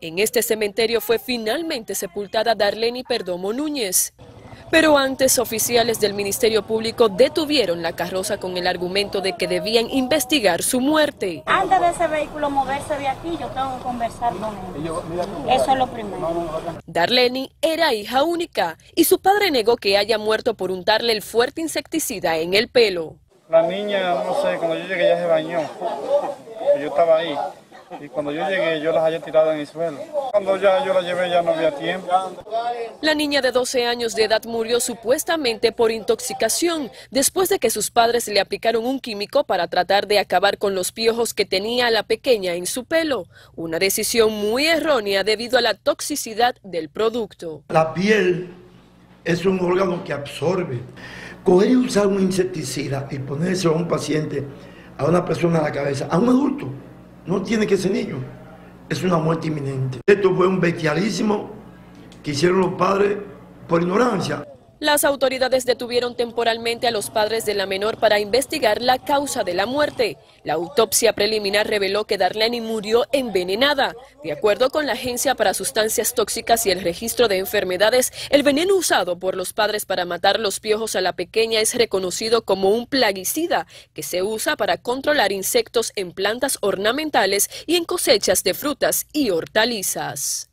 En este cementerio fue finalmente sepultada Darlene Perdomo Núñez. Pero antes, oficiales del Ministerio Público detuvieron la carroza con el argumento de que debían investigar su muerte. Antes de ese vehículo moverse de aquí, yo tengo que conversar con él. Eso es lo primero. Darlene era hija única y su padre negó que haya muerto por untarle el fuerte insecticida en el pelo. La niña, no sé, cuando yo llegué ya se bañó. Yo estaba ahí. Y cuando yo llegué, yo las haya tirado en el suelo. Cuando ya yo la llevé, ya no había tiempo. La niña de 12 años de edad murió supuestamente por intoxicación después de que sus padres le aplicaron un químico para tratar de acabar con los piojos que tenía la pequeña en su pelo. Una decisión muy errónea debido a la toxicidad del producto. La piel es un órgano que absorbe. Coger y usar un insecticida y ponerse a un paciente, a una persona a la cabeza, a un adulto, no tiene que ser niño. Es una muerte inminente. Esto fue un bestialísimo que hicieron los padres por ignorancia. Las autoridades detuvieron temporalmente a los padres de la menor para investigar la causa de la muerte. La autopsia preliminar reveló que Darlene murió envenenada. De acuerdo con la Agencia para Sustancias Tóxicas y el Registro de Enfermedades, el veneno usado por los padres para matar los piojos a la pequeña es reconocido como un plaguicida que se usa para controlar insectos en plantas ornamentales y en cosechas de frutas y hortalizas.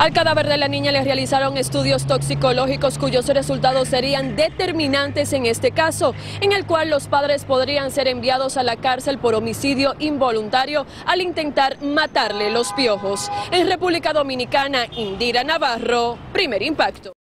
Al cadáver de la niña le realizaron estudios toxicológicos cuyos resultados serían determinantes en este caso, en el cual los padres podrían ser enviados a la cárcel por homicidio involuntario al intentar matarle los piojos. En República Dominicana, Indira Navarro, primer impacto.